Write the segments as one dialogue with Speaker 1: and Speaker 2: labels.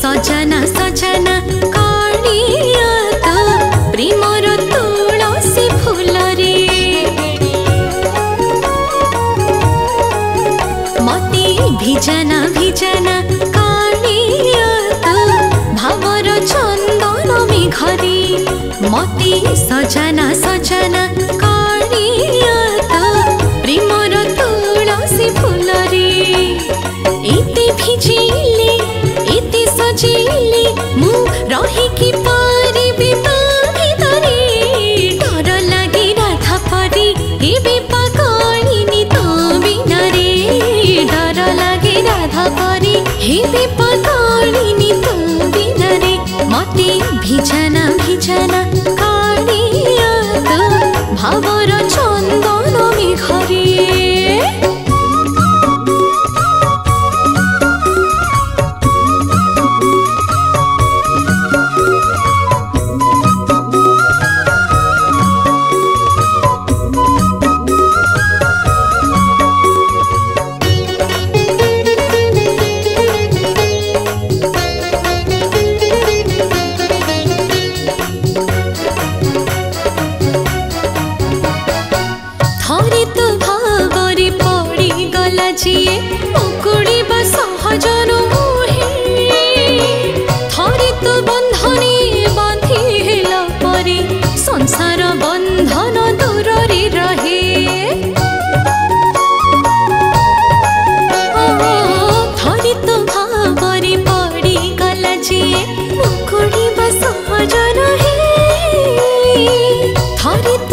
Speaker 1: সজনা সজনা কণিয়া তো প্রেমর তুলসী ফুলরে মতে ভিজানা ভিজানা কণিয়া তো ভাবর চন্দন মেঘরে মতে সজনা সজনা হে বিপদারিণী তুমি নারে মতে ভিজানা ভিজানা কাড়িয়া তো ভাবর চন্দন মেঘরে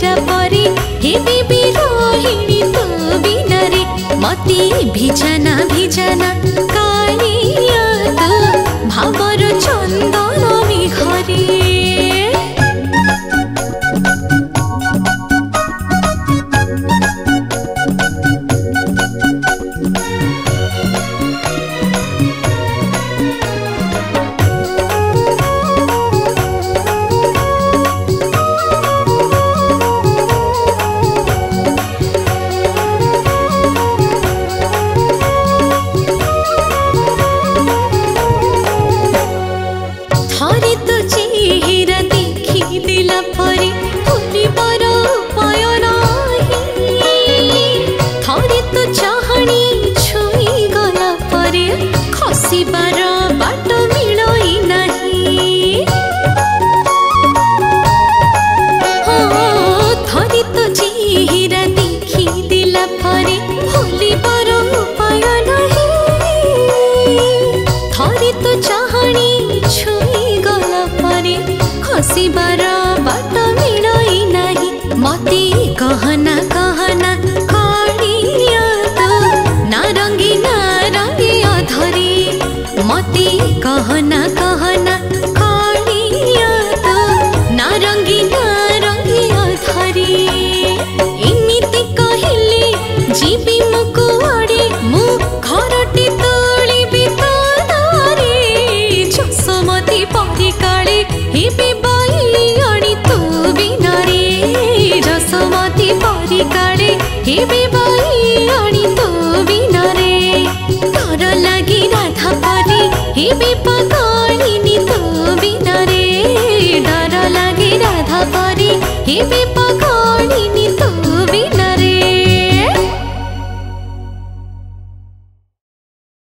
Speaker 1: ମନ୍ଦିର ପରି ହେବି ବିରୋହିଣୀ ତୋ ବିନାରେ ମତେ ଭିଜନା ଭିଜନା କାଳିଆ ତୋ ଭାବର ଛନ୍ଦ ଅମୃତ ଚାହାଣୀ ଛୁଇଁ ଗଲା ପରେ ଖସିବାର ବାଟ ମିଳ হেবি পকড়িনি তো বিনা রে ডর লাগে রাধা পরে হেবি পকড়